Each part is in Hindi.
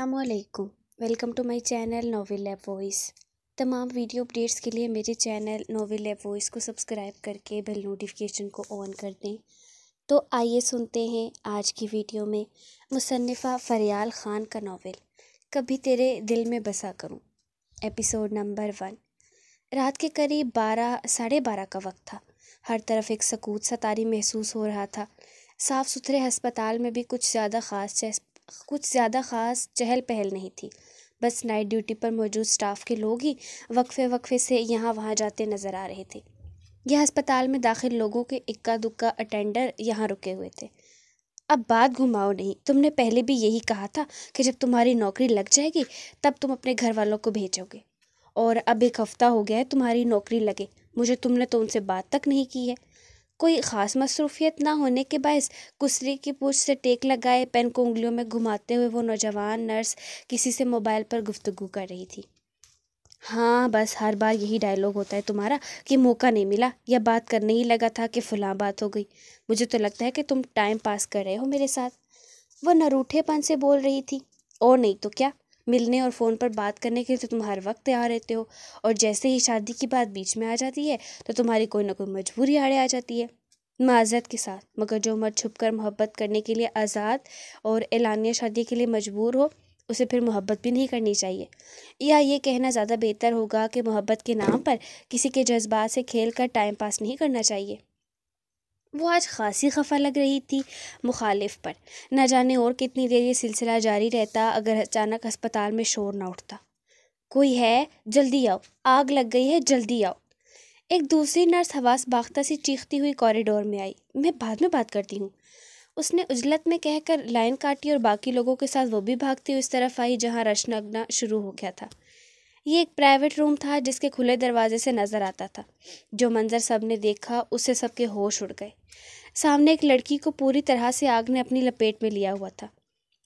Allam welcome to my channel Novel Lab Voice तमाम वीडियो अपडेट्स के लिए मेरे चैनल नोवेल लैब वॉइस को सब्सक्राइब करके बेल नोटिफिकेशन को ऑन कर दें। तो आइए सुनते हैं आज की वीडियो में मुसन्फ़ा फरियाल ख़ान का नावल कभी तेरे दिल में बसा करूँ? एपिसोड नंबर वन रात के करीब बारह, साढ़े बारह का वक्त था। हर तरफ़ एक सकूत सतारी महसूस हो रहा था। साफ़ सुथरे अस्पताल में भी कुछ ज़्यादा ख़ास कुछ ज़्यादा ख़ास चहल पहल नहीं थी। बस नाइट ड्यूटी पर मौजूद स्टाफ के लोग ही वक्फे वक्फे से यहाँ वहाँ जाते नज़र आ रहे थे। यह अस्पताल में दाखिल लोगों के इक्का दुक्का अटेंडर यहाँ रुके हुए थे। अब बात घुमाओ नहीं, तुमने पहले भी यही कहा था कि जब तुम्हारी नौकरी लग जाएगी, तब तुम अपने घर वालों को भेजोगे। और अब एक हफ़्ता हो गया है, तुम्हारी नौकरी लगे। मुझे तुमने तो उनसे बात तक नहीं की है। कोई ख़ास मसरूफियत ना होने के बायस कुसरी की पूछ से टेक लगाए, पेन को उंगलियों में घुमाते हुए वो नौजवान नर्स किसी से मोबाइल पर गुफ्तगु कर रही थी। हाँ बस हर बार यही डायलॉग होता है तुम्हारा कि मौका नहीं मिला या बात करने ही लगा था कि फ़लाँ बात हो गई। मुझे तो लगता है कि तुम टाइम पास कर रहे हो मेरे साथ। वह नरूठेपन से बोल रही थी, और नहीं तो क्या? मिलने और फ़ोन पर बात करने के लिए तो तुम हर वक्त तैयार रहते हो। और जैसे ही शादी की बात बीच में आ जाती है तो तुम्हारी कोई ना कोई मजबूरी आड़े आ जाती है। माजरत के साथ, मगर जो मर्द छुप कर मोहब्बत करने के लिए आज़ाद और एलानिया शादी के लिए मजबूर हो, उसे फिर मोहब्बत भी नहीं करनी चाहिए। या ये कहना ज़्यादा बेहतर होगा कि मोहब्बत के नाम पर किसी के जज्बात से खेल कर टाइम पास नहीं करना चाहिए। वो आज खासी खफा लग रही थी मुखालिफ पर। न जाने और कितनी देर ये सिलसिला जारी रहता अगर अचानक अस्पताल में शोर ना उठता। कोई है? जल्दी आओ। आग लग गई है, जल्दी आओ। एक दूसरी नर्स हवास बाख्ता से चीखती हुई कॉरिडोर में आई। मैं बाद में बात करती हूँ। उसने उजलत में कहकर लाइन काटी और बाकी लोगों के साथ वो भी भागती हुई इस तरफ़ आई जहाँ रश लगना शुरू हो गया था। ये एक प्राइवेट रूम था जिसके खुले दरवाजे से नज़र आता था। जो मंज़र सबने देखा, उससे सबके होश उड़ गए। सामने एक लड़की को पूरी तरह से आग ने अपनी लपेट में लिया हुआ था।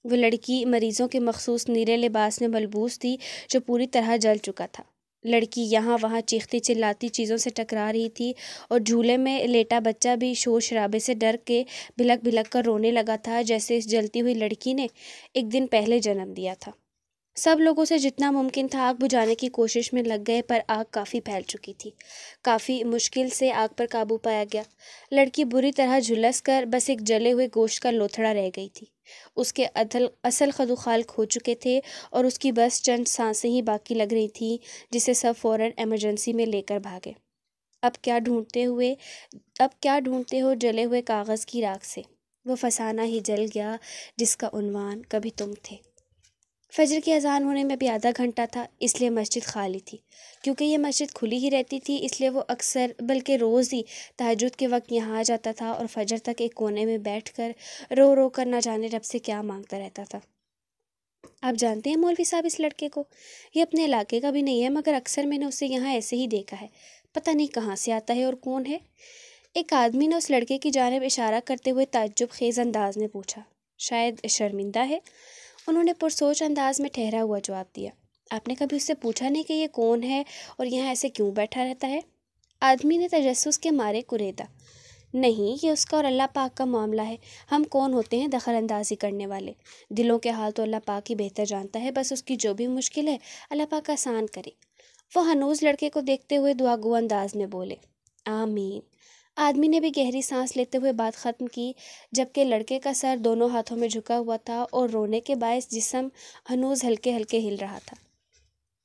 वो लड़की मरीज़ों के मखसूस नीले लिबास में मलबूस थी, जो पूरी तरह जल चुका था। लड़की यहाँ वहाँ चीखती चिल्लाती चीज़ों से टकरा रही थी और झूले में लेटा बच्चा भी शोर शराबे से डर के भिलक भिलक कर रोने लगा था, जैसे इस जलती हुई लड़की ने एक दिन पहले जन्म दिया था। सब लोगों से जितना मुमकिन था आग बुझाने की कोशिश में लग गए, पर आग काफ़ी फैल चुकी थी। काफ़ी मुश्किल से आग पर काबू पाया गया। लड़की बुरी तरह झुलस कर बस एक जले हुए गोश्त का लोथड़ा रह गई थी। उसके अदल असल खदुखाल खो चुके थे और उसकी बस चंद साँसें ही बाकी लग रही थी, जिसे सब फ़ौरन एमरजेंसी में लेकर भागे। अब क्या ढूंढते हुए, अब क्या ढूंढते हो जले हुए कागज़ की राख से? वो फसाना ही जल गया जिसका उनवान कभी तुम थे। फजर की अजान होने में भी आधा घंटा था, इसलिए मस्जिद खाली थी। क्योंकि ये मस्जिद खुली ही रहती थी, इसलिए वो अक्सर, बल्कि रोज़ ही तहजद के वक्त यहाँ आ जाता था और फजर तक एक कोने में बैठ कर रो रो कर ना जाने रब से क्या माँगता रहता था। आप जानते हैं मौलवी साहब इस लड़के को? ये अपने इलाके का भी नहीं है, मगर अक्सर मैंने उसे यहाँ ऐसे ही देखा है। पता नहीं कहाँ से आता है और कौन है। एक आदमी ने उस लड़के की जानब इशारा करते हुए ताज्जुब खेज़ अंदाज में पूछा, शायद शर्मिंदा है? उन्होंने पुरसोच अंदाज में ठहरा हुआ जवाब दिया। आपने कभी उससे पूछा नहीं कि ये कौन है और यहाँ ऐसे क्यों बैठा रहता है? आदमी ने तजस्स के मारे कुरेदा। नहीं, ये उसका और अल्लाह पाक का मामला है। हम कौन होते हैं दखल अंदाजी करने वाले? दिलों के हाल तो अल्लाह पाक ही बेहतर जानता है, बस उसकी जो भी मुश्किल है, अल्लाह पाक आसान करे। वह हनूज लड़के को देखते हुए दुआ गु अंदाज में बोले, आमीन। आदमी ने भी गहरी सांस लेते हुए बात ख़त्म की, जबकि लड़के का सर दोनों हाथों में झुका हुआ था और रोने के बायस जिसम हनूज हल्के हल्के हिल रहा था।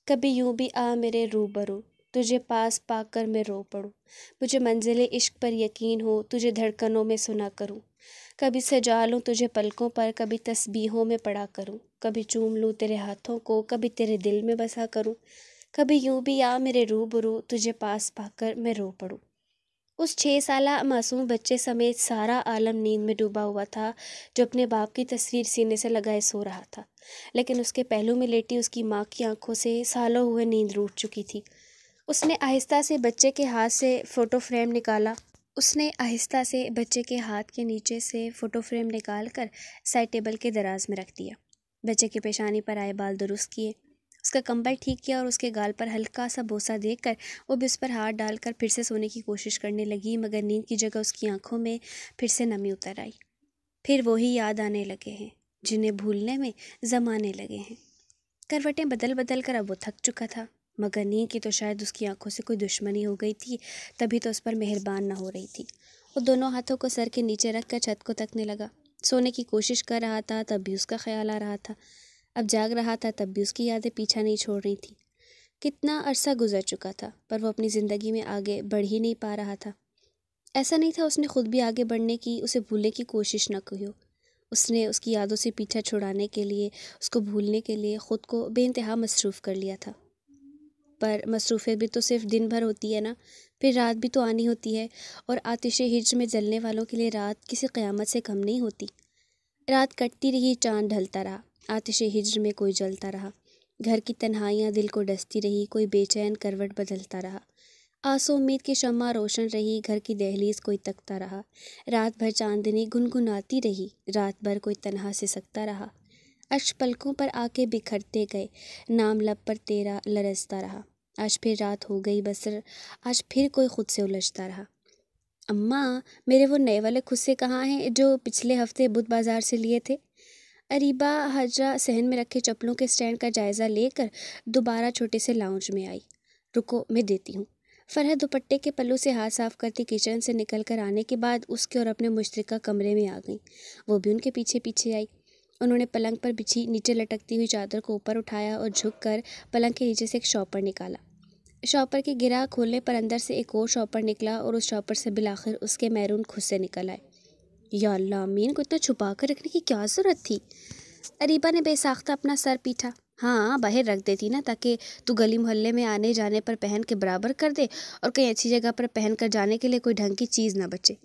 कभी यूँ भी आ मेरे रूबरू, तुझे पास पाकर मैं रो पड़ूँ। मुझे मंजिल इश्क पर यकीन हो, तुझे धड़कनों में सुना करूँ। कभी सजा लूँ तुझे पलकों पर, कभी तस्बीहों में पड़ा करूँ। कभी चूम लूँ तेरे हाथों को, कभी तेरे दिल में बसा करूँ। कभी यूँ भी आ मेरे रूबरू, तुझे पास पाकर मैं रो पड़ूँ। उस छः साल मासूम बच्चे समेत सारा आलम नींद में डूबा हुआ था, जो अपने बाप की तस्वीर सीने से लगाए सो रहा था। लेकिन उसके पहलू में लेटी उसकी माँ की आँखों से सालों हुए नींद रूट चुकी थी। उसने आहिस्ता से बच्चे के हाथ से फ़ोटो फ्रेम निकाला। उसने आहिस्ता से बच्चे के हाथ के नीचे से फ़ोटो फ्रेम निकाल कर साइड टेबल के दराज में रख दिया। बच्चे की पेशानी पर आए बाल दुरुस्त किए। उसका कंबल ठीक किया और उसके गाल पर हल्का सा बोसा देकर वो भी उस पर हाथ डालकर फिर से सोने की कोशिश करने लगी, मगर नींद की जगह उसकी आँखों में फिर से नमी उतर आई। फिर वही याद आने लगे हैं, जिन्हें भूलने में ज़माने लगे हैं। करवटें बदल बदल कर अब वो थक चुका था, मगर नींद की तो शायद उसकी आँखों से कोई दुश्मनी हो गई थी, तभी तो उस पर मेहरबान ना हो रही थी। वो दोनों हाथों को सर के नीचे रख कर छत को तकने लगा। सोने की कोशिश कर रहा था, तब भी उसका ख्याल आ रहा था। अब जाग रहा था तब भी उसकी यादें पीछा नहीं छोड़ रही थी। कितना अरसा गुजर चुका था, पर वो अपनी ज़िंदगी में आगे बढ़ ही नहीं पा रहा था। ऐसा नहीं था उसने खुद भी आगे बढ़ने की, उसे भूलने की कोशिश न की हो। उसने उसकी यादों से पीछा छुड़ाने के लिए, उसको भूलने के लिए ख़ुद को बेानतहा मसरूफ़ कर लिया था। पर मसरूफ़ियत भी तो सिर्फ़ दिन भर होती है ना, फिर रात भी तो आनी होती है, और आतिश हिज में जलने वालों के लिए रात किसी क़्यामत से कम नहीं होती। रात कटती रही, चाँद ढलता रहा। आतिश हिज्र में कोई जलता रहा। घर की तन्हाइयाँ दिल को डसती रही, कोई बेचैन करवट बदलता रहा। आसो उम्मीद की शम्मा रोशन रही, घर की दहलीज कोई तकता रहा। रात भर चांदनी गुनगुनाती रही, रात भर कोई तनहा से सकता रहा। अश पलकों पर आके बिखरते गए, नाम लब पर तेरा लरसता रहा। आज फिर रात हो गई बसर, आज फिर कोई खुद से उलझता रहा। अम्मा, मेरे वो नए वाले खुद से कहाँ हैं जो पिछले हफ़्ते बुध बाज़ार से लिए थे? अरीबा हजरा सहन में रखे चप्पलों के स्टैंड का जायज़ा लेकर दोबारा छोटे से लाउंज में आई। रुको, मैं देती हूँ। फरह दुपट्टे के पल्लू से हाथ साफ़ करती किचन से निकल कर आने के बाद उसके और अपने मुश्तरका कमरे में आ गई। वो भी उनके पीछे पीछे आई। उन्होंने पलंग पर बिछी, नीचे लटकती हुई चादर को ऊपर उठाया और झुक कर पलंग के नीचे से एक शॉपर निकाला। शॉपर की गिरा खोलने पर अंदर से एक और शॉपर निकला और उस शॉपर से बिलाखिर उसके मैरून खुद से निकल आए। या अल्लाह अमीन को इतना छुपा कर रखने की क्या ज़रूरत थी? अरीबा ने बेसाख्ता अपना सर पीठा हाँ बाहर रख देती ना, ताकि तू गली मोहल्ले में आने जाने पर पहन के बराबर कर दे और कहीं अच्छी जगह पर पहन कर जाने के लिए कोई ढंग की चीज़ ना बचे।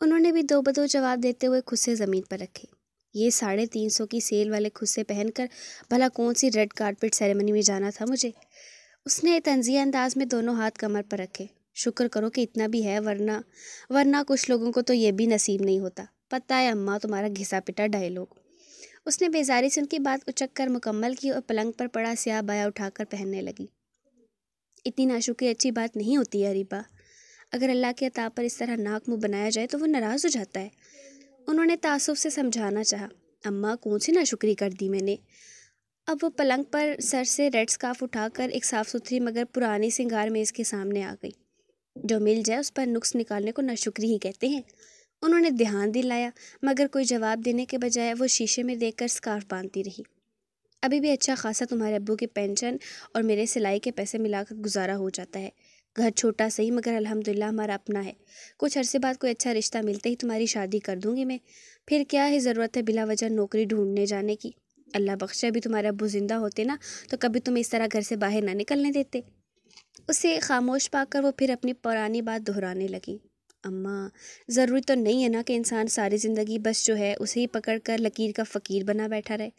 उन्होंने भी दो बदो जवाब देते हुए खुद से ज़मीन पर रखे। ये साढ़े तीन सौ की सेल वाले खुद से पहनकर भला कौन सी रेड कारपेट सेरेमनी में जाना था मुझे? उसने तंजिया अंदाज में दोनों हाथ कमर पर रखे। शुक्र करो कि इतना भी है, वरना वरना कुछ लोगों को तो ये भी नसीब नहीं होता। पता है अम्मा, तुम्हारा घिसा पिटा डायलॉग उसने बेजारी से उनकी बात उचक कर मुकम्मल की और पलंग पर पड़ा स्याह बाया उठाकर पहनने लगी। इतनी नाशुकी अच्छी बात नहीं होती है, अरीबा। अगर अल्लाह के अता पर इस तरह नाक मुँह बनाया जाए तो वो नाराज़ हो जाता है। उन्होंने तासुब से समझाना चाहा, अम्मा, कौन सी नाशुक्री कर दी मैंने? अब वो पलंग पर सर से रेड स्काफ उठाकर एक साफ़ सुथरी मगर पुरानी सिंगार में इसके सामने आ गई। जो मिल जाए उस पर नुक्स निकालने को नाशुक्री ही कहते हैं। उन्होंने ध्यान दिलाया, मगर कोई जवाब देने के बजाय वो शीशे में देखकर स्कार्फ बांधती रही। अभी भी अच्छा खासा तुम्हारे अबू की पेंशन और मेरे सिलाई के पैसे मिलाकर गुजारा हो जाता है। घर छोटा सही, मगर अल्हम्दुलिल्लाह हमारा अपना है। कुछ अरसे बाद कोई अच्छा रिश्ता मिलते ही तुम्हारी शादी कर दूँगी मैं। फिर क्या ही ज़रूरत है बिला वजह नौकरी ढूँढने जाने की। अल्लाह बख्शे, अभी तुम्हारे अब्बू ज़िंदा होते ना तो कभी तुम इस तरह घर से बाहर ना निकलने देते। उसे खामोश पाकर वो फिर अपनी पुरानी बात दोहराने लगी। अम्मा, ज़रूरी तो नहीं है ना कि इंसान सारी ज़िंदगी बस जो है उसे ही पकड़ कर लकीर का फ़कीर बना बैठा रहे।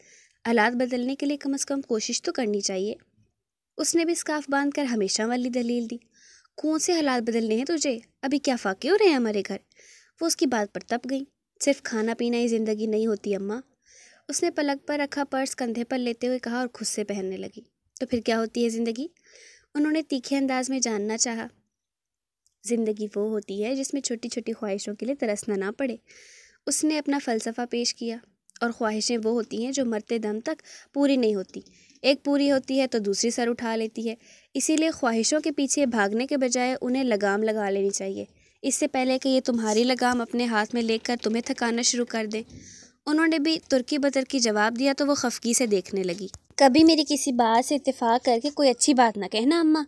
हालात बदलने के लिए कम अज़ कम कोशिश तो करनी चाहिए। उसने भी स्काफ बाँध कर हमेशा वाली दलील दी। कौन से हालात बदलने हैं तुझे? अभी क्या फाके हो रहे हैं हमारे घर? वो उसकी बात पर तप गई। सिर्फ़ खाना पीना ही ज़िंदगी नहीं होती अम्मा। उसने पलक पर रखा पर्स कंधे पर लेते हुए कहा और खुद से पहनने लगी। तो फिर क्या होती है ज़िंदगी? उन्होंने तीखे अंदाज में जानना चाहा। ज़िंदगी वो होती है जिसमें छोटी छोटी ख्वाहिशों के लिए तरसना ना पड़े। उसने अपना फ़लसफ़ा पेश किया और ख्वाहिशें वो होती हैं जो मरते दम तक पूरी नहीं होती। एक पूरी होती है तो दूसरी सर उठा लेती है। इसीलिए ख्वाहिशों के पीछे भागने के बजाय उन्हें लगाम लगा लेनी चाहिए। इससे पहले कि ये तुम्हारी लगाम अपने हाथ में लेकर तुम्हें थकाना शुरू कर दें। उन्होंने भी तुर्की बदर की जवाब दिया तो वो खफगी से देखने लगी। कभी मेरी किसी बात से इत्तेफाक करके कोई अच्छी बात ना कहना अम्मा।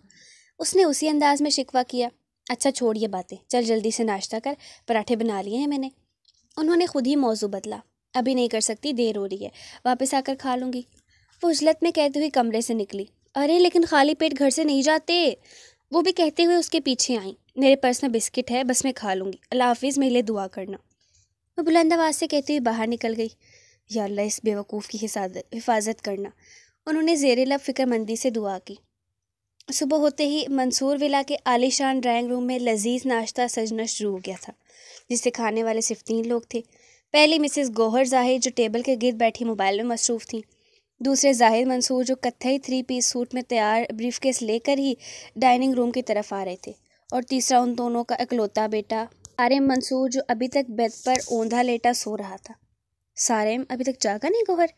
उसने उसी अंदाज में शिकवा किया अच्छा छोड़ ये बातें। चल, जल्दी से नाश्ता कर। पराठे बना लिए हैं मैंने। उन्होंने खुद ही मौजू बदला। अभी नहीं कर सकती, देर हो रही है। वापस आकर खा लूँगी। वो उजलत में कहते हुए कमरे से निकली। अरे, लेकिन खाली पेट घर से नहीं जाते? वो भी कहते हुए उसके पीछे आई। मेरे पर्स में बिस्किट है, बस मैं खा लूँगी। अल्लाह हाफिज़, मेरे लिए दुआ करना। वो बुलंद आवाज़ से कहती हुई बाहर निकल गई। या अल्लाह, इस बेवकूफ़ की हिफाजत करना। उन्होंने जेर लब फ़िक्रमंदी से दुआ की। सुबह होते ही मंसूर विला के आलीशान ड्राइंग रूम में लजीज नाश्ता सजना शुरू हो गया था जिसे खाने वाले सिर्फ़ तीन लोग थे। पहली मिसेस गोहर ज़ाहिर जो टेबल के गिर्द बैठी मोबाइल में मसरूफ़ थी। दूसरे ज़ाहिर मंसूर जो कत्थई थ्री पीस सूट में तैयार ब्रीफ केस लेकर ही डाइनिंग रूम की तरफ़ आ रहे थे। और तीसरा उन दोनों का इकलौता बेटा आर्य मंसूर जो अभी तक बेड पर ओंधा लेटा सो रहा था। सारेम, अभी तक जागा नहीं गोहर?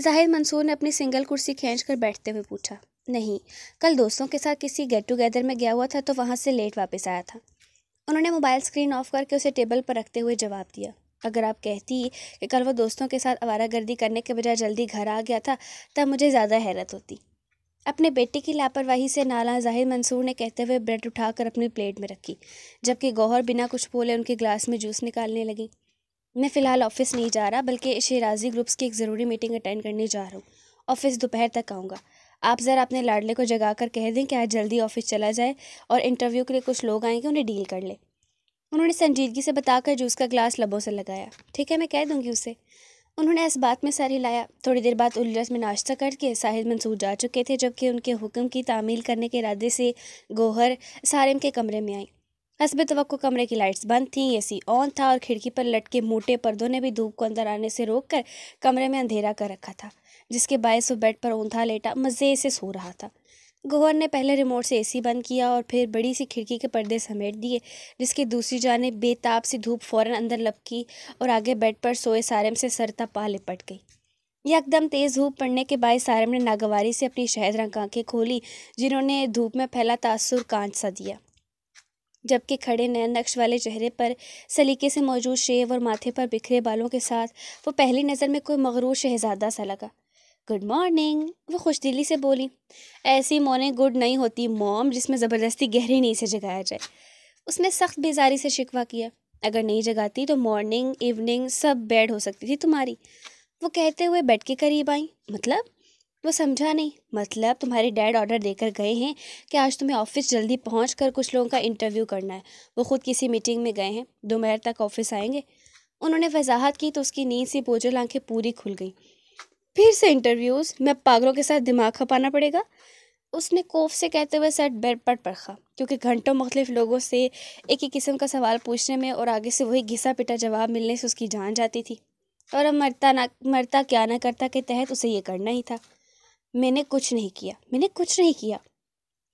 जाहिद मंसूर ने अपनी सिंगल कुर्सी खींच कर बैठते हुए पूछा, नहीं, कल दोस्तों के साथ किसी गेट टुगेदर में गया हुआ था तो वहाँ से लेट वापस आया था। उन्होंने मोबाइल स्क्रीन ऑफ़ करके उसे टेबल पर रखते हुए जवाब दिया, अगर आप कहती कि कल वो दोस्तों के साथ आवारा गर्दी करने के बजाय जल्दी घर आ गया था, तब मुझे ज़्यादा हैरत होती। अपने बेटे की लापरवाही से नाला ज़ाहिर मंसूर ने कहते हुए ब्रेड उठाकर अपनी प्लेट में रखी, जबकि गौहर बिना कुछ बोले उनके ग्लास में जूस निकालने लगी। मैं फ़िलहाल ऑफ़िस नहीं जा रहा, बल्कि शेराजी ग्रुप्स की एक ज़रूरी मीटिंग अटेंड करने जा रहा हूँ। ऑफ़िस दोपहर तक आऊँगा। आप ज़रा अपने लाडले को जगा कर कह दें कि आज जल्दी ऑफ़िस चला जाए और इंटरव्यू के लिए कुछ लोग आएँगे, उन्हें डील कर ले। उन्होंने संजीदगी से बताकर जूस का ग्लास लबों से लगाया। ठीक है, मैं कह दूँगी उसे। उन्होंने इस बात में सर हिलाया। थोड़ी देर बाद उल्लस में नाश्ता करके साहिद मंसूर जा चुके थे, जबकि उनके हुक्म की तामील करने के इरादे से गोहर सारिम के कमरे में आई। हसब तो कमरे की लाइट्स बंद थीं एसी ऑन था और खिड़की पर लटके मोटे पर्दों ने भी धूप को अंदर आने से रोक कर कमरे में अंधेरा कर रखा था, जिसके बायस वो बेड पर ऊंधा लेटा, मज़े से सो रहा था। गोहर ने पहले रिमोट से एसी बंद किया और फिर बड़ी सी खिड़की के पर्दे समेट दिए, जिसकी दूसरी जाने बेताब सी धूप फ़ौरन अंदर लपकी और आगे बेड पर सोए सारम से सरता पा लिपट गई। यकदम तेज़ धूप पड़ने के बाद सारम ने नागवारी से अपनी शहद रंग आँखें खोली, जिन्होंने धूप में फैला तासुर कांच सा दिया। जबकि खड़े नए नक्श वाले चेहरे पर सलीके से मौजूद शेव और माथे पर बिखरे बालों के साथ वो पहली नज़र में कोई मगरूर शहजादा सा लगा। गुड मॉर्निंग, वो खुश दिली से बोली। ऐसी मॉर्निंग गुड नहीं होती, मॉम, जिसमें ज़बरदस्ती गहरी नींद से जगाया जाए। उसने सख्त बेजारी से शिकवा किया। अगर नहीं जगाती तो मॉर्निंग, इवनिंग सब बेड हो सकती थी तुम्हारी। वो कहते हुए बेड के करीब आई। मतलब? वो समझा नहीं। मतलब तुम्हारे डैड ऑर्डर देकर गए हैं कि आज तुम्हें ऑफ़िस जल्दी पहुँच कर कुछ लोगों का इंटरव्यू करना है। वो खुद किसी मीटिंग में गए हैं, दोपहर तक ऑफ़िस आएँगे। उन्होंने वजाहत की तो उसकी नींद से बोझल आँखें पूरी खुल गई। फिर से इंटरव्यूज़ मैं पागलों के साथ दिमाग खपाना पड़ेगा? उसने कोफ से कहते हुए सेट बेड पर परखा, क्योंकि घंटों मुख्तलिफ़ लोगों से एक ही किस्म का सवाल पूछने में और आगे से वही घिसा पिटा जवाब मिलने से उसकी जान जाती थी। और अब मरता ना, मरता क्या ना करता के तहत उसे ये करना ही था। मैंने कुछ नहीं किया। मैंने कुछ नहीं किया।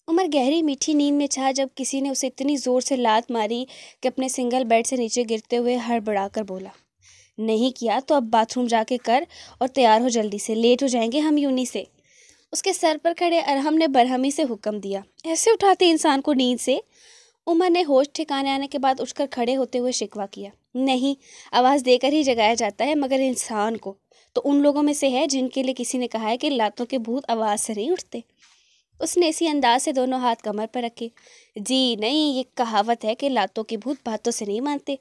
उमर गहरी मीठी नींद में छा जब किसी ने उसे इतनी ज़ोर से लात मारी कि अपने सिंगल बेड से नीचे गिरते हुए हड़बड़ाकर बोला, नहीं किया तो अब बाथरूम जाके कर और तैयार हो जल्दी से। लेट हो जाएँगे हम यूनी से। उसके सर पर खड़े अरहम ने बरहमी से हुक्म दिया। ऐसे उठाते इंसान को नींद से? उमर ने होश ठिकाने आने के बाद उठकर खड़े होते हुए शिकवा किया। नहीं, आवाज़ देकर ही जगाया जाता है मगर इंसान को। तो उन लोगों में से है जिनके लिए किसी ने कहा है कि लातों के भूत आवाज़ से नहीं उठते? उसने इसी अंदाज से दोनों हाथ कमर पर रखे। जी नहीं, ये कहावत है कि लातों के भूत बातों से नहीं मानते।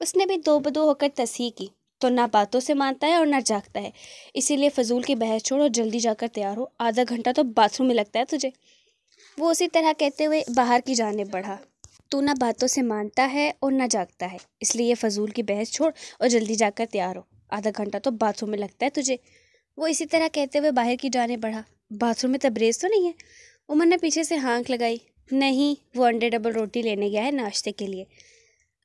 उसने भी दो बदो होकर तस्ही की। तो ना बातों से मानता है और ना जागता है। इसीलिए फजूल की बहस छोड़ और जल्दी जाकर तैयार हो। आधा घंटा तो बाथरूम में लगता है तुझे। वो उसी तरह कहते हुए बाहर की जाने बढ़ा। तू ना बातों से मानता है और ना जागता है। इसलिए ये फजूल की बहस छोड़ और जल्दी जाकर तैयार हो। आधा घंटा तो बाथरूम में लगता है तुझे। वो इसी तरह कहते हुए बाहर की जाने बढ़ा। बाथरूम में तबरेज तो नहीं है? उमर ने पीछे से हाँक लगाई। नहीं, वो अंडे डबल रोटी लेने गया है नाश्ते के लिए।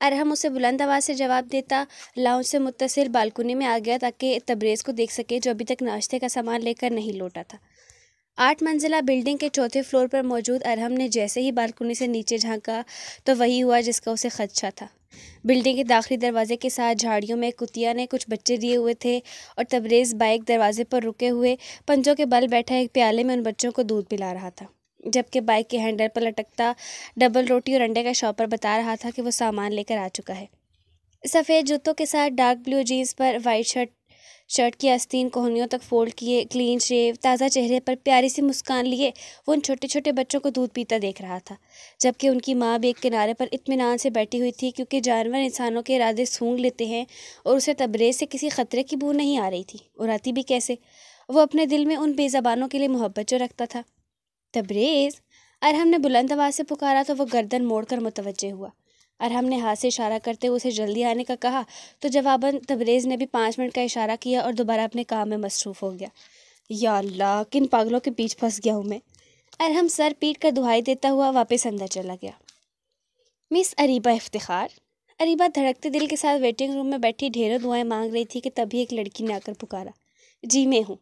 अरहम उसे बुलंद आवाज़ से जवाब देता, लाउंज से मुतसिल बालकनी में आ गया ताकि तबरेज़ को देख सके जो अभी तक नाश्ते का सामान लेकर नहीं लौटा था। आठ मंजिला बिल्डिंग के चौथे फ्लोर पर मौजूद अरहम ने जैसे ही बालकनी से नीचे झांका तो वही हुआ जिसका उसे खदशा था। बिल्डिंग के दाखिली दरवाजे के साथ झाड़ियों में कुतिया ने कुछ बच्चे दिए हुए थे और तबरेज़ बाइक दरवाजे पर रुके हुए पंजों के बल बैठा एक प्याले में उन बच्चों को दूध पिला रहा था, जबकि बाइक के हैंडल पर लटकता डबल रोटी और अंडे का शॉपर बता रहा था कि वो सामान लेकर आ चुका है। सफ़ेद जूतों के साथ डार्क ब्लू जीन्स पर वाइट शर्ट शर्ट की आस्तीन कोहनियों तक फोल्ड किए क्लीन शेव ताज़ा चेहरे पर प्यारी सी मुस्कान लिए, वो उन छोटे छोटे बच्चों को दूध पीता देख रहा था। जबकि उनकी माँ भी एक किनारे पर इतमान से बैठी हुई थी, क्योंकि जानवर इंसानों के इरादे सूंघ लेते हैं और उसे तबरेज से किसी ख़तरे की बू नहीं आ रही थी। और आती भी कैसे? वो अपने दिल में उन बेज़बानों के लिए मोहब्बत जो रखता था। तबरेज़? अरहम ने बुलंद आवाज़ से पुकारा तो वह गर्दन मोड़कर मुतवजह हुआ। अरहम ने हाथ से इशारा करते हुए उसे जल्दी आने का कहा तो जवाबन तबरेज़ ने भी पाँच मिनट का इशारा किया और दोबारा अपने काम में मसरूफ़ हो गया। या अल्लाह, किन पागलों के पीछ फंस गया हूँ मैं। अरहम सर पीट कर दुहाई देता हुआ वापस अंदर चला गया। मिस अरीबा इफ्तिखार। अरीबा धड़कते दिल के साथ वेटिंग रूम में बैठी ढेरों दुआएँ मांग रही थी कि तभी एक लड़की ने आकर पुकारा, जी, मैं हूँ।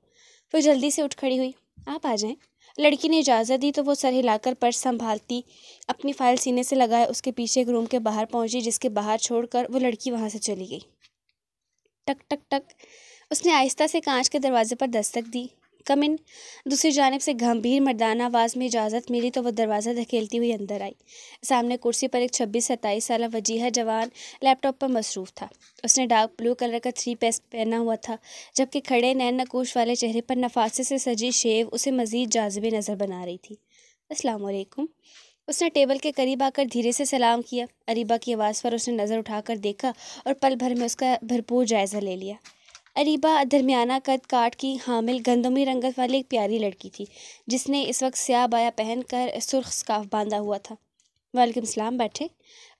वो जल्दी से उठ खड़ी हुई, आप आ जाएँ। लड़की ने इजाज़त दी तो वो सर हिलाकर पर्स संभालती, अपनी फ़ाइल सीने से लगाए, उसके पीछे एक रूम के बाहर पहुँची, जिसके बाहर छोड़कर वो लड़की वहाँ से चली गई। टक टक टक, उसने आहिस्ता से कांच के दरवाजे पर दस्तक दी। कम इन। दूसरी जानब से गंभीर मर्दाना आवाज़ में इजाज़त मिली तो वह दरवाज़ा धकेलती हुई अंदर आई। सामने कुर्सी पर एक छब्बीस सत्ताईस साल वजीहा जवान लैपटॉप पर मसरूफ़ था। उसने डार्क ब्लू कलर का थ्री पेस्ट पहना हुआ था, जबकि खड़े नैन नकोश वाले चेहरे पर नफासे से सजी शेव उसे मज़ीद जाजबे नज़र बना रही थी। असलकुम उसने टेबल के करीब आकर धीरे से सलाम किया। अरीबा की आवाज़ पर उसने नज़र उठाकर देखा और पल भर में उसका भरपूर जायज़ा ले लिया। अरीबा दरमियाना कद काट की हामिल गंदमी रंगत वाली एक प्यारी लड़की थी, जिसने इस वक्त स्याह बाया पहन कर सुर्ख स्काफ बांधा हुआ था। वालेकुम सलाम, बैठे।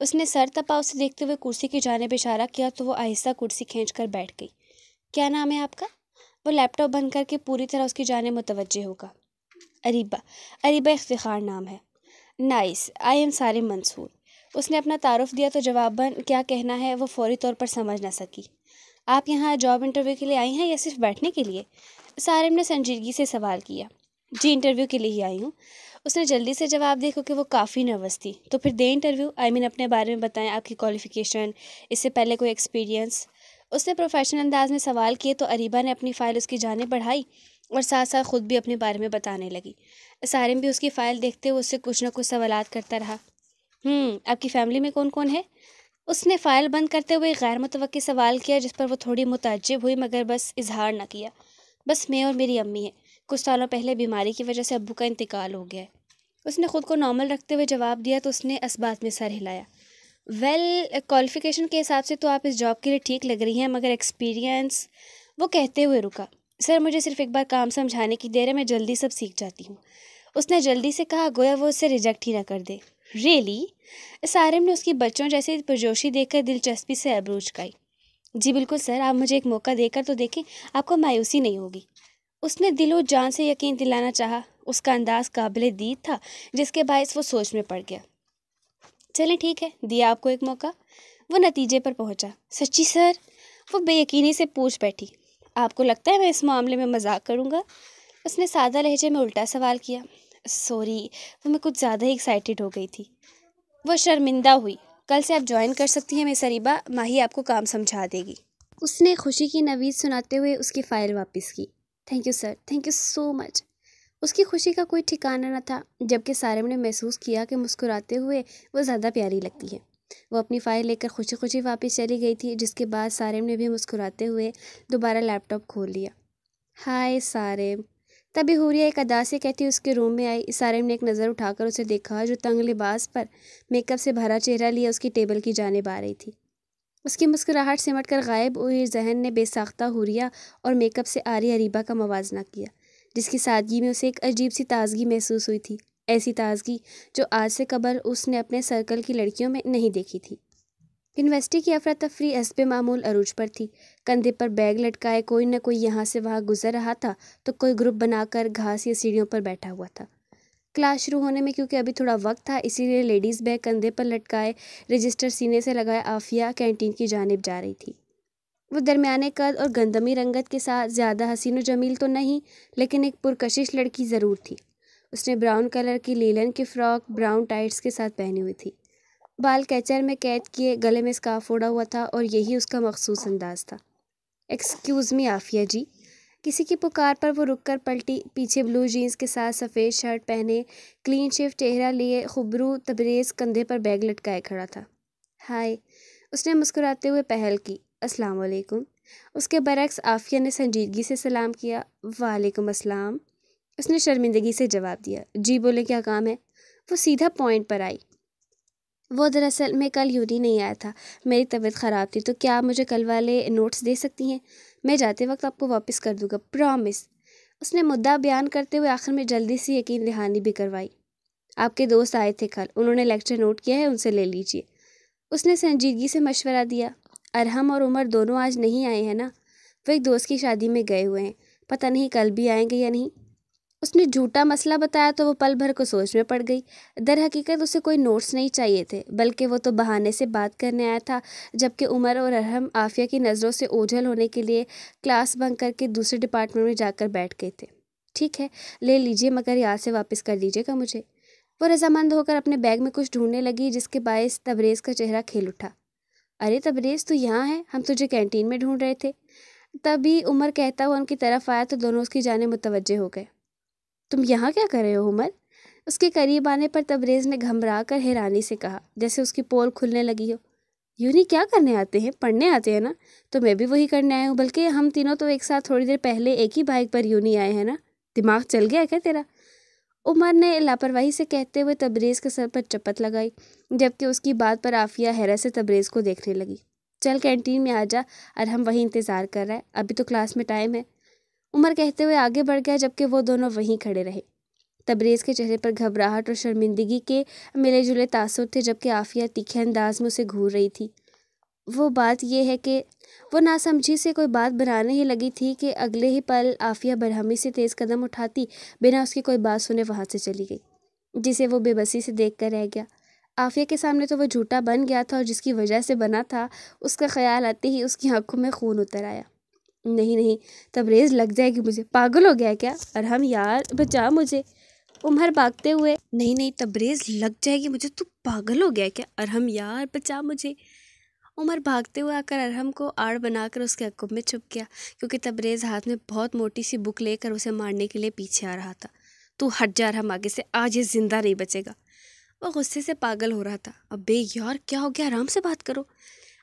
उसने सर तपा उसे देखते हुए कुर्सी की जानब इशारा किया तो वो आहिस्ता कुर्सी खींच कर बैठ गई। क्या नाम है आपका? वो लैपटॉप बंद करके पूरी तरह उसकी जानब मुतवजह होगा अरीबा अरीबा इफ्तार नाम है। नाइस, आई एम सारे मंसूर। उसने अपना तारुफ दिया तो जवाबन क्या कहना है वो फौरी तौर पर समझ ना सकी। आप यहाँ जॉब इंटरव्यू के लिए आई हैं या सिर्फ़ बैठने के लिए? सारिम ने संजीदगी से सवाल किया। जी इंटरव्यू के लिए ही आई हूँ। उसने जल्दी से जवाब दिया क्योंकि वो काफ़ी नर्वस थी। तो फिर दे interview I I mean mean, अपने बारे में बताएँ आपकी क्वालिफ़िकेशन इससे पहले कोई एक्सपीरियंस उसने प्रोफेशनल अंदाज में सवाल किए तो अरीबा ने अपनी फ़ाइल उसकी जाने बढ़ाई और साथ साथ ख़ुद भी अपने बारे में बताने लगी। सारिम भी उसकी फ़ाइल देखते हुए उससे कुछ ना कुछ सवाल करता रहा। हम्म, आपकी फ़ैमिली में कौन कौन है? उसने फ़ाइल बंद करते हुए गैर मुतव सवाल किया, जिस पर वो थोड़ी मुतजब हुई, मगर बस इजहार ना किया। बस मैं और मेरी अम्मी है। कुछ सालों पहले बीमारी की वजह से अबू का इंतकाल हो गया है। उसने ख़ुद को नॉर्मल रखते हुए जवाब दिया तो उसने इस बात में सर हिलाया। वेल, क्वालिफ़िकेशन के हिसाब से तो आप इस जॉब के लिए ठीक लग रही हैं, मगर एक्सपीरियंस, वो कहते हुए रुका। सर, मुझे सिर्फ़ एक बार काम समझाने की देर है, मैं जल्दी सब सीख जाती हूँ। उसने जल्दी से कहा, गोया वो उससे रिजेक्ट ही ना कर दे। रियली सारिम ने उसकी बच्चों जैसे पुरजोशी देखकर दिलचस्पी से अबरूज काई जी बिल्कुल सर, आप मुझे एक मौका देकर तो देखें, आपको मायूसी नहीं होगी। उसने दिलो जान से यकीन दिलाना चाहा, उसका अंदाज काबिल दीद था, जिसके बायस वो सोच में पड़ गया। चलें, ठीक है, दिया आपको एक मौका। वो नतीजे पर पहुँचा। सच्ची सर, वो बेयकीनी से पूछ बैठी। आपको लगता है मैं इस मामले में मज़ाक करूँगा? उसने सादा लहजे में उल्टा सवाल किया। सॉरी, वो मैं कुछ ज़्यादा ही एक्साइटेड हो गई थी। वो शर्मिंदा हुई। कल से आप ज्वाइन कर सकती हैं मैं सरीबा, माही आपको काम समझा देगी। उसने खुशी की नवीद सुनाते हुए उसकी फ़ाइल वापस की। Thank you sir thank you so much उसकी खुशी का कोई ठिकाना न था, जबकि सारिम ने महसूस किया कि मुस्कुराते हुए वो ज़्यादा प्यारी लगती है। वो अपनी फ़ाइल लेकर खुशी खुशी वापस चली गई थी, जिसके बाद सारिम ने भी मुस्कुराते हुए दोबारा लैपटॉप खोल लिया। हाय सारिम तभी हुरिया एक अदा से कहती, उसके रूम में आई। सारिम ने एक नज़र उठाकर उसे देखा जो तंग लिबास पर मेकअप से भरा चेहरा लिया, उसकी टेबल की जानब आ रही थी। उसकी मुस्कुराहट सिमट कर गायब हुई जहन ने बेसाख्ता हुरिया और मेकअप से आरी अरीबा का मवाजना किया, जिसकी सादगी में उसे एक अजीब सी ताजगी महसूस हुई थी। ऐसी ताजगी जो आज से कबर उसने अपने सर्कल की लड़कियों में नहीं देखी थी। यूनिवर्सिटी की अफरा तफरी हसब मामूल अरूज पर थी। कंधे पर बैग लटकाए, कोई न कोई यहाँ से वहाँ गुजर रहा था तो कोई ग्रुप बनाकर घास या सीढ़ियों पर बैठा हुआ था। क्लास शुरू होने में क्योंकि अभी थोड़ा वक्त था, इसीलिए लेडीज़ बैग कंधे पर लटकाए रजिस्टर सीने से लगाए आफिया कैंटीन की जानब जा रही थी। वो दरमियाने कद और गंदमी रंगत के साथ ज़्यादा हसीन जमील तो नहीं, लेकिन एक पुरकशिश लड़की ज़रूर थी। उसने ब्राउन कलर की लीलन की फ़्रॉक ब्राउन टाइट्स के साथ पहनी हुई थी। बाल कैचर में कैद किए, गले में स्काफ ओढ़ा हुआ था और यही उसका मखसूस अंदाज था। Excuse me Afiya ji. किसी की पुकार पर वो रुक कर पलटी, पीछे ब्लू जीन्स के साथ सफ़ेद शर्ट पहने क्लीन शेव चेहरा लिए, खुबरू तबरेज़ कंधे पर बैग लटकाए खड़ा था। हाय उसने मुस्कुराते हुए पहल की, अस्सलाम वालेकुम। उसके बरक्स आफिया ने संजीदगी से सलाम किया, वालेकुम अस्सलाम। उसने शर्मिंदगी से जवाब दिया, जी बोले क्या काम है? वो सीधा पॉइंट पर आई। वो दरअसल मैं कल यूरी नहीं आया था। मेरी तबीयत ख़राब थी तो क्या आप मुझे कल वाले नोट्स दे सकती हैं? मैं जाते वक्त आपको वापस कर दूँगा प्रॉमिस उसने मुद्दा बयान करते हुए आखिर में जल्दी से यकीन दहानी भी करवाई। आपके दोस्त आए थे कल, उन्होंने लेक्चर नोट किया है, उनसे ले लीजिए। उसने संजीदगी से मशवरा दिया, अरहम और उमर दोनों आज नहीं आए हैं ना? वो एक दोस्त की शादी में गए हुए हैं, पता नहीं कल भी आएँगे या नहीं। उसने झूठा मसला बताया तो वो पल भर को सोच में पड़ गई। दर हकीकत उसे कोई नोट्स नहीं चाहिए थे, बल्कि वो तो बहाने से बात करने आया था, जबकि उमर और अरहम आफिया की नज़रों से ओझल होने के लिए क्लास बंक करके दूसरे डिपार्टमेंट में जाकर बैठ गए थे। ठीक है, ले लीजिए, मगर यहाँ से वापस कर दीजिएगा मुझे। वो रजामंद होकर अपने बैग में कुछ ढूँढने लगी, जिसके बायस तबरेज़ का चेहरा खेल उठा। अरे तबरेज़ तो यहाँ है? हम तुझे कैंटीन में ढूंढ रहे थे। तभी उमर कहता हुआ उनकी तरफ़ आया तो दोनों उसकी जाने मुतवजह हो गए। तुम यहाँ क्या कर रहे हो उमर उसके करीब आने पर तबरेज़ ने घबरा कर हैरानी से कहा, जैसे उसकी पोल खुलने लगी हो। यूनी क्या करने आते हैं? पढ़ने आते हैं ना? तो मैं भी वही करने आया हूँ, बल्कि हम तीनों तो एक साथ थोड़ी देर पहले एक ही बाइक पर यूनी आए हैं ना? दिमाग चल गया क्या तेरा? उमर ने लापरवाही से कहते हुए तबरेज़ के सर पर चपत लगाई, जबकि उसकी बात पर आफिया हैरत से तबरेज़ को देखने लगी। चल कैंटीन में आ जा, और हम वहीं इंतज़ार कर रहे हैं। अभी तो क्लास में टाइम है। उमर कहते हुए आगे बढ़ गया जबकि वो दोनों वहीं खड़े रहे। तबरेज़ के चेहरे पर घबराहट और शर्मिंदगी के मिले जुले तासुर थे जबकि आफिया तीखे अंदाज में उसे घूर रही थी। वो बात यह है कि वो नासमझी से कोई बात बनाने ही लगी थी कि अगले ही पल आफिया बरहमी से तेज़ कदम उठाती, बिना उसकी कोई बात सुने वहाँ से चली गई, जिसे वो बेबसी से देख कर रह गया। आफिया के सामने तो वो झूठा बन गया था और जिसकी वजह से बना था, उसका ख्याल आते ही उसकी आँखों में खून उतर आया। नहीं नहीं तबरेज़ लग जाएगी मुझे। पागल हो गया क्या? और हम यार, बचा मुझे। उमर भागते हुए। नहीं नहीं तबरेज़ लग जाएगी मुझे। तू पागल हो गया क्या? अरहम यार, बचा मुझे। उमर भागते हुए आकर अरहम को आड़ बनाकर उसके अकुब में छुप गया, क्योंकि तबरेज़ हाथ में बहुत मोटी सी बुक लेकर उसे मारने के लिए पीछे आ रहा था। तू हट जा अरहम आगे से, आज ये ज़िंदा नहीं बचेगा। वह गुस्से से पागल हो रहा था। अब बे यार, क्या हो गया? आराम से बात करो।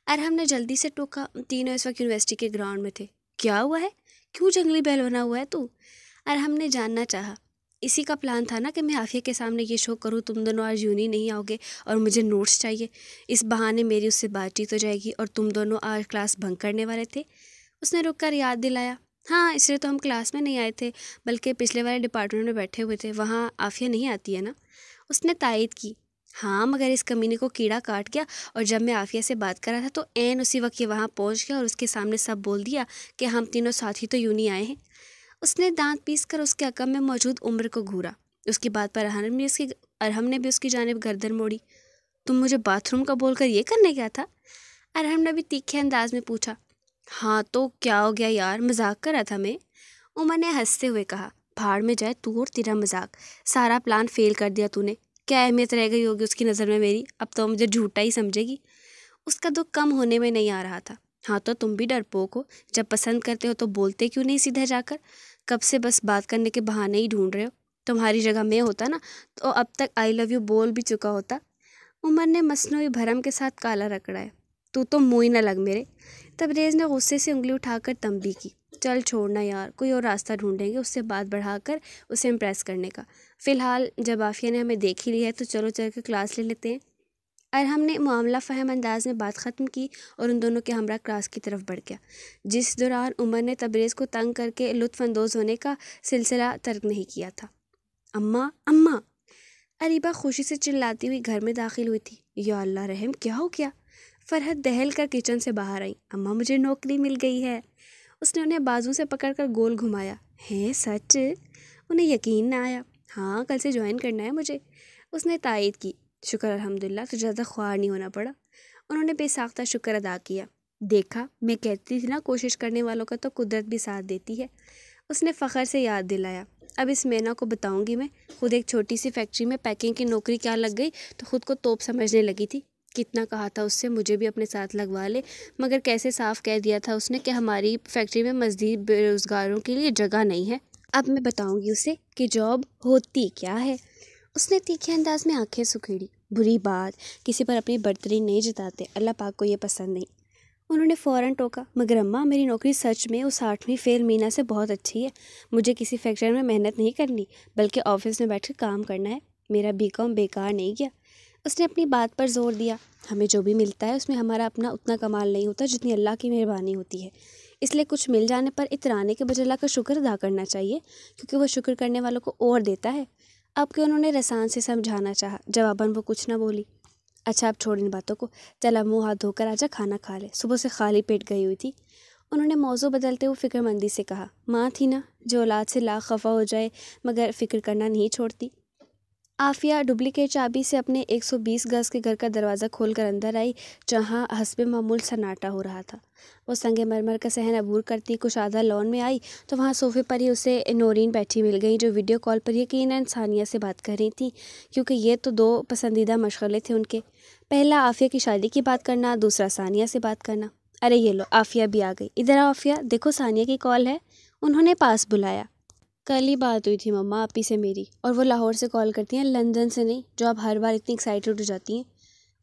अरहम ने जल्दी से टोका। तीनों इस वक्त यूनिवर्सिटी के ग्राउंड में थे। क्या हुआ है? क्यों जंगली बैल बना हुआ है तू? अरहम हमने जानना चाहा। इसी का प्लान था ना कि मैं आफिया के सामने ये शो करूँ, तुम दोनों आज यूनी नहीं आओगे और मुझे नोट्स चाहिए। इस बहाने मेरी उससे बातचीत हो जाएगी और तुम दोनों आज क्लास भंग करने वाले थे। उसने रुक कर याद दिलाया। हाँ इसलिए तो हम क्लास में नहीं आए थे, बल्कि पिछले वाले डिपार्टमेंट में बैठे हुए थे। वहाँ आफिया नहीं आती है ना? उसने तायद की। हाँ मगर इस कमीने को कीड़ा काट गया और जब मैं आफिया से बात कर रहा था तो एन उसी वक्त ये वहाँ पहुँच गया और उसके सामने सब बोल दिया कि हम तीनों साथी तो यूँ नहीं आए हैं। उसने दांत पीस कर उसके अकम में मौजूद उम्र को घूरा। उसकी बात पर अरहम ने उसकी, अरहम ने भी उसकी जानब गर्दन मोड़ी। तुम मुझे बाथरूम का बोल कर ये करने गया था? अरहम ने भी तीखे अंदाज में पूछा। हाँ तो क्या हो गया यार, मज़ाक कर रहा था मैं? उमर ने हँसते हुए कहा, भाड़ में जाए तू और तेरा मज़ाक। सारा प्लान फेल कर दिया तूने। क्या अहमियत रह गई होगी उसकी नज़र में मेरी? अब तो मुझे झूठा ही समझेगी। उसका दुख कम होने में नहीं आ रहा था। हाँ तो तुम भी डरपोक हो। जब पसंद करते हो तो बोलते क्यों नहीं सीधा जाकर? कब से बस बात करने के बहाने ही ढूंढ रहे हो? तुम्हारी जगह मैं होता ना तो अब तक आई लव यू बोल भी चुका होता। उमर ने मसनू भरम के साथ काला रकड़ा तू तो मुँह न लग मेरे। तब रेज ने गुस्से से उंगली उठाकर तंबी की। चल छोड़ना यार, कोई और रास्ता ढूंढेंगे, उससे बात बढ़ाकर उसे इम्प्रेस करने का। फ़िलहाल, जब आफिया ने हमें देख ही लिया है तो चलो चल कर क्लास ले लेते हैं। और हमने मामला फ़हम अंदाज में बात ख़त्म की और उन दोनों के हमरा क्लास की तरफ़ बढ़ गया। जिस दौरान उमर ने तबरेज़ को तंग करके लुत्फ़अंदोज़ होने का सिलसिला तर्क नहीं किया था। अम्मा अम्मा! अरीबा खुशी से चिल्लाती हुई घर में दाखिल हुई थी। या अल्लाह रहम, क्या हो गया? फरहत दहल कर किचन से बाहर आई। अम्मा मुझे नौकरी मिल गई है। उसने उन्हें बाजू से पकड़कर गोल घुमाया। है, सच? उन्हें यकीन ना आया। हाँ कल से ज्वाइन करना है मुझे। उसने तायद की। शुक्र अलहमदिल्ला तो ज़्यादा ख्वार नहीं होना पड़ा। उन्होंने बेसाख्ता शुक्र अदा किया। देखा, मैं कहती थी ना, कोशिश करने वालों का तो कुदरत भी साथ देती है। उसने फ़ख्र से याद दिलाया। अब इस मैना को बताऊँगी मैं। खुद एक छोटी सी फैक्ट्री में पैकिंग की नौकरी क्या लग गई तो ख़ुद को तोप समझने लगी थी। कितना कहा था उससे, मुझे भी अपने साथ लगवा ले। मगर कैसे साफ़ कह दिया था उसने कि हमारी फैक्ट्री में मज़दीद बेरोज़गारों के लिए जगह नहीं है। अब मैं बताऊँगी उसे कि जॉब होती क्या है। उसने तीखे अंदाज में आँखें सुखेड़ी। बुरी बात, किसी पर अपनी बर्तरी नहीं जताते। अल्लाह पाक को ये पसंद नहीं। उन्होंने फ़ौरन टोका, मगर अम्मा, मेरी नौकरी सच में उस आठवीं फेल मीना से बहुत अच्छी है। मुझे किसी फैक्ट्री में मेहनत नहीं करनी, बल्कि ऑफ़िस में बैठ कर काम करना है। मेरा बी कॉम बेकार नहीं गया। उसने अपनी बात पर ज़ोर दिया। हमें जो भी मिलता है, उसमें हमारा अपना उतना कमाल नहीं होता जितनी अल्लाह की मेहरबानी होती है। इसलिए कुछ मिल जाने पर इतराने के बजाय अल्लाह का शुक्र अदा करना चाहिए, क्योंकि वह शुक्र करने वालों को और देता है। अब कि उन्होंने रसान से समझाना चाहा? जवाबन वो कुछ ना बोली। अच्छा अब छोड़ इन बातों को। चला मुँह हाथ धोकर आजा, खाना खा ले। सुबह से खाली पेट गई हुई थी। उन्होंने मौजू बदलते हुए फ़िक्रमंदी से कहा, माँ थी ना, जो औलाद से लाख खफा हो जाए, मगर फ़िक्र करना नहीं छोड़ती। आफिया डुप्लीकेट चाबी से अपने 120 गज के घर का दरवाज़ा खोलकर अंदर आई, जहाँ हसब मामूल सन्नाटा हो रहा था। वो संगे मरमर का सहन अबूर करती कुछ आधा लॉन में आई तो वहाँ सोफे पर ही उसे नौरीन बैठी मिल गई, जो वीडियो कॉल पर यकीन सानिया से बात कर रही थी, क्योंकि ये तो दो पसंदीदा मशगले थे उनके। पहला, आफिया की शादी की बात करना, दूसरा, सानिया से बात करना। अरे ये लो, आफिया भी आ गई। इधर आफिया, देखो सानिया की कॉल है। उन्होंने पास बुलाया। कल ही बात हुई थी मम्मा, आप ही से मेरी। और वो लाहौर से कॉल करती हैं, लंदन से नहीं, जो आप हर बार इतनी एक्साइटेड हो जाती हैं।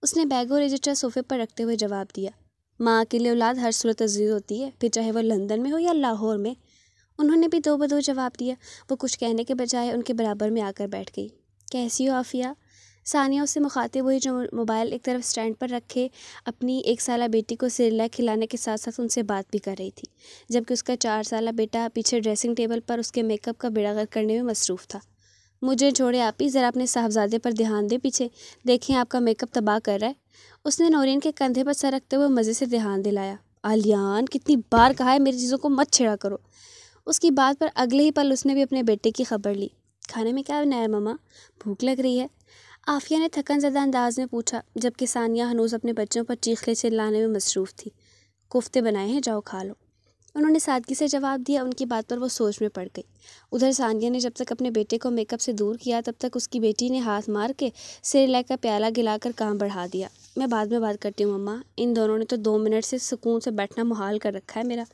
उसने बैग और रजिस्टर सोफे पर रखते हुए जवाब दिया, माँ के लिए औलाद हर सूरत अज़ीज़ होती है, फिर चाहे वो लंदन में हो या लाहौर में। उन्होंने भी दो बदो जवाब दिया। वो कुछ कहने के बजाय उनके बराबर में आकर बैठ गई। कैसी हो आफिया? सानिया उससे मुखातिब हुई जो मोबाइल एक तरफ़ स्टैंड पर रखे, अपनी एक साल बेटी को सिरला खिलाने के साथ साथ उनसे बात भी कर रही थी, जबकि उसका चार साल बेटा पीछे ड्रेसिंग टेबल पर उसके मेकअप का बेड़ागर करने में मसरूफ़ था। मुझे छोड़े आप ही, ज़रा अपने साहबजादे पर ध्यान दे पीछे, देखें आपका मेकअप तबाह कर रहा है। उसने नौरीन के कंधे पर सर रखते हुए मज़े से ध्यान दिलाया। आलियान, कितनी बार कहा है मेरी चीज़ों को मत छिड़ा करो। उसकी बात पर अगले ही पल उसने भी अपने बेटे की खबर ली। खाने में क्या बनाया ममा भूख लग रही है। आफिया ने थकन ज़्यादा अंदाज में पूछा, जबकि सानिया हनूज अपने बच्चों पर चीखे चिल्लाने में मसरूफ़ थी। कोफ्ते बनाए हैं, जाओ खा लो। उन्होंने सादगी से जवाब दिया, उनकी बात पर वो सोच में पड़ गई। उधर सानिया ने जब तक अपने बेटे को मेकअप से दूर किया, तब तक उसकी बेटी ने हाथ मार के सिर का प्याला गिलाकर काम बढ़ा दिया। मैं बाद में बात करती हूँ, मम्मा। इन दोनों ने तो दो मिनट से सुकून से बैठना मुहाल कर रखा है मेरा।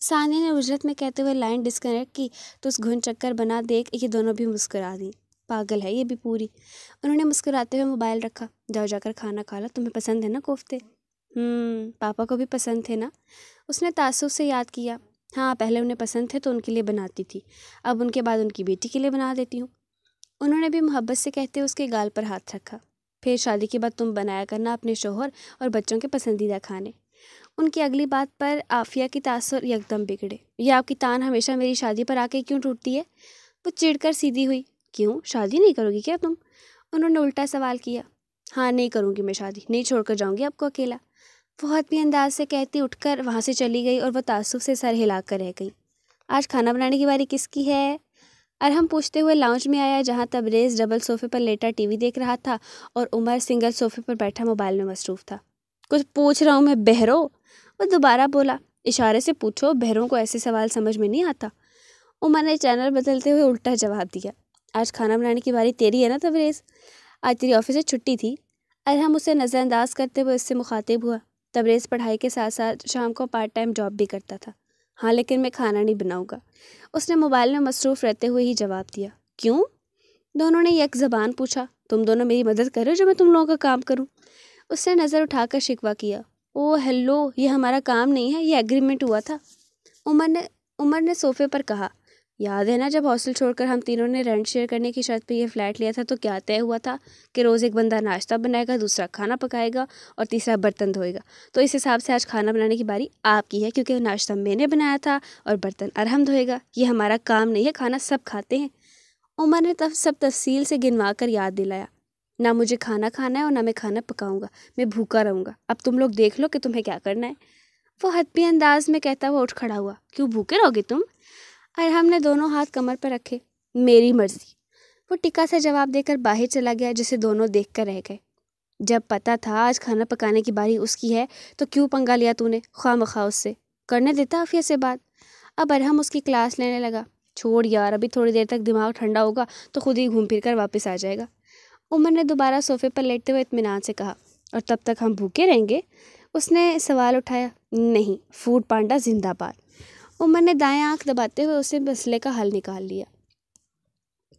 सानिया ने उजरत में कहते हुए लाइन डिस्कनेक्ट की तो उस घुन चक्कर बना देख, ये दोनों भी मुस्कुरा दी। पागल है ये भी पूरी। उन्होंने मुस्कुराते हुए मोबाइल रखा। जाओ जाकर खाना खा लो तुम्हें पसंद है ना कोफ्ते? हम्म, पापा को भी पसंद थे ना? उसने तासुब से याद किया। हाँ पहले उन्हें पसंद थे तो उनके लिए बनाती थी। अब उनके बाद उनकी बेटी के लिए बना देती हूँ। उन्होंने भी मोहब्बत से कहते हुए उसके गाल पर हाथ रखा। फिर शादी के बाद तुम बनाया करना अपने शोहर और बच्चों के पसंदीदा खाने। उनकी अगली बात पर आफिया की तासर एकदम बिगड़े। यह आपकी तान हमेशा मेरी शादी पर आके क्यों टूटती है? वो चिढ़कर सीधी हुई। क्यों? शादी नहीं करोगी क्या तुम? उन्होंने उल्टा सवाल किया। हाँ नहीं करूँगी मैं शादी। नहीं छोड़कर जाऊँगी आपको अकेला। बहुत भी अंदाज से कहती उठकर वहाँ से चली गई और वह तासुफ से सर हिलाकर रह गई। आज खाना बनाने की बारी किसकी है? अरहम पूछते हुए लाउंज में आया जहाँ तबरेज़ डबल सोफ़े पर लेटा टीवी देख रहा था और उमर सिंगल सोफ़े पर बैठा मोबाइल में मसरूफ़ था। कुछ पूछ रहा हूँ मैं, बहरो? वो दोबारा बोला, इशारे से पूछो, बहरों को ऐसे सवाल समझ में नहीं आता। उमर ने चैनल बदलते हुए उल्टा जवाब दिया। आज खाना बनाने की बारी तेरी है ना तबरेज़। आज तेरी ऑफ़िस से छुट्टी थी। अरहम उसे नज़रअंदाज करते हुए उससे मुखातिब हुआ। तबरेज़ पढ़ाई के साथ साथ शाम को पार्ट टाइम जॉब भी करता था। हाँ लेकिन मैं खाना नहीं बनाऊँगा। उसने मोबाइल में मसरूफ़ रहते हुए ही जवाब दिया, क्यों? दोनों ने एक ज़बान पूछा, तुम दोनों मेरी मदद करो जो मैं तुम लोगों का काम करूँ? उसने नज़र उठाकर शिकवा किया, ओ हेलो ये हमारा काम नहीं है, ये एग्रीमेंट हुआ था। उमर ने उमर ने सोफ़े पर कहा याद है ना, जब हॉस्टल छोड़कर हम तीनों ने रेंट शेयर करने की शर्त पे ये फ्लैट लिया था तो क्या तय हुआ था कि रोज़ एक बंदा नाश्ता बनाएगा, दूसरा खाना पकाएगा और तीसरा बर्तन धोएगा। तो इस हिसाब से आज खाना बनाने की बारी आपकी है, क्योंकि नाश्ता मैंने बनाया था और बर्तन अरहम धोएगा। ये हमारा काम नहीं है, खाना सब खाते हैं। उमर ने तब सब तफसील से गिनवा कर याद दिलाया, ना मुझे खाना खाना है और ना मैं खाना पकाऊँगा, मैं भूखा रहूँगा। अब तुम लोग देख लो कि तुम्हें क्या करना है। वो हतपी अंदाज में कहता हुआ उठ खड़ा हुआ, क्यों भूखे रहोगे तुम? और हमने दोनों हाथ कमर पर रखे, मेरी मर्ज़ी। वो टिका से जवाब देकर बाहर चला गया, जिसे दोनों देख कर रह गए। जब पता था आज खाना पकाने की बारी उसकी है तो क्यों पंगा लिया तूने? ख्वा मखा उससे। करने देता अफिया से बात? अब अरहम उसकी क्लास लेने लगा। छोड़ यार, अभी थोड़ी देर तक दिमाग ठंडा होगा तो खुद ही घूम फिर कर वापस आ जाएगा। उमर ने दोबारा सोफे पर लेटते हुए इतमान से कहा, और तब तक हम भूखे रहेंगे? उसने सवाल उठाया, नहीं, फ़ूड पांडा जिंदाबाद। उमर ने दाएँ आँख दबाते हुए उसे मसले का हल निकाल लिया।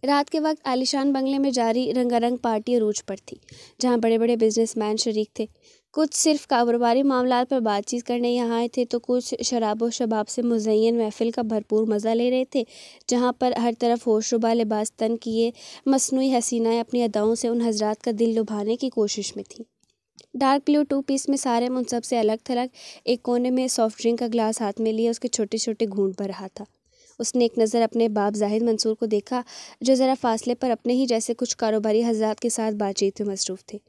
रात के वक्त आलिशान बंगले में जारी रंगारंग पार्टी अरूज पर थी, जहाँ बड़े बड़े बिजनेसमैन शरीक थे। कुछ सिर्फ़ कारोबारी मामला पर बातचीत करने यहाँ आए थे तो कुछ शराब व शबाब से मुजैन महफिल का भरपूर मज़ा ले रहे थे, जहाँ पर हर तरफ़ होशरुबा लिबास तन किए मसनू हसीनाएँ अपनी अदाओं से उन हजरात का दिल लुभाने की कोशिश में थी। डार्क ब्लू टू पीस में सारे मन सबसे अलग थलग। एक कोने में सॉफ्ट ड्रिंक का ग्लास हाथ में लिए उसके छोटे छोटे घूंट भर रहा था। उसने एक नज़र अपने बाप जाहिद मंसूर को देखा, जो ज़रा फासले पर अपने ही जैसे कुछ कारोबारी हजरात के साथ बातचीत में मसरूफ़ थे,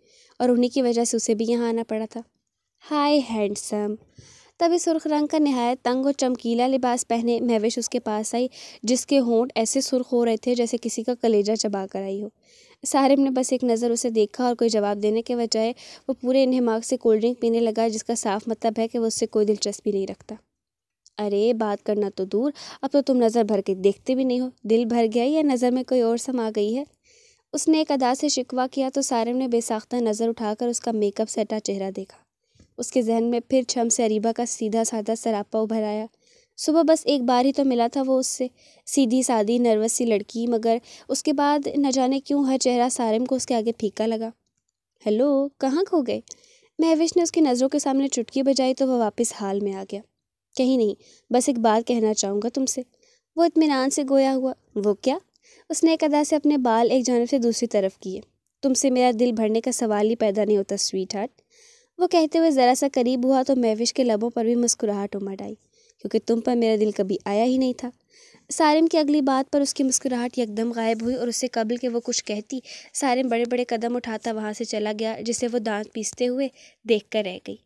और उन्हीं की वजह से उसे भी यहाँ आना पड़ा था। Hi handsome. तभी सुर्ख रंग का, नहायत तंग और चमकीला लिबास पहने महविश उसके पास आई, जिसके होंठ ऐसे सुर्ख हो रहे थे जैसे किसी का कलेजा चबा कर आई हो। सारिम ने बस एक नज़र उसे देखा और कोई जवाब देने के बजाय वो पूरे इन्हमाक से कोल्ड ड्रिंक पीने लगा, जिसका साफ़ मतलब है कि वो उससे कोई दिलचस्पी नहीं रखता। अरे, बात करना तो दूर, अब तो तुम नज़र भर के देखते भी नहीं हो। दिल भर गया या नज़र में कोई और समा गई है? उसने एक अदा से शिकवा किया तो सारिम ने बेसाख्ता नज़र उठाकर उसका मेकअप सेटा चेहरा देखा। उसके जहन में फिर छम से अरीबा का सीधा साधा सरापा उभर आया। सुबह बस एक बार ही तो मिला था वो उससे। सीधी सादी, नर्वस सी लड़की, मगर उसके बाद न जाने क्यों हर चेहरा सारिम को उसके आगे फीका लगा। हेलो, कहाँ खो गए? महविश ने उसकी नज़रों के सामने चुटकी बजाई तो वह वापस हाल में आ गया। कहीं नहीं, बस एक बात कहना चाहूँगा तुमसे। वो इतमान से गोया हुआ। वो क्या? उसने एक अदा से अपने बाल एक जानब से दूसरी तरफ़ किए। तुमसे मेरा दिल भरने का सवाल ही पैदा नहीं होता स्वीट हार्ट वो कहते हुए ज़रा सा करीब हुआ तो महविश के लबों पर भी मुस्कुराहट उमड़ आई, क्योंकि तुम पर मेरा दिल कभी आया ही नहीं था। सारिम की अगली बात पर उसकी मुस्कुराहट एकदम गायब हुई और उससे कबल के वो कुछ कहती, सारिम बड़े बड़े कदम उठाता वहाँ से चला गया, जिसे वो दांत पीसते हुए देख कर रह गई।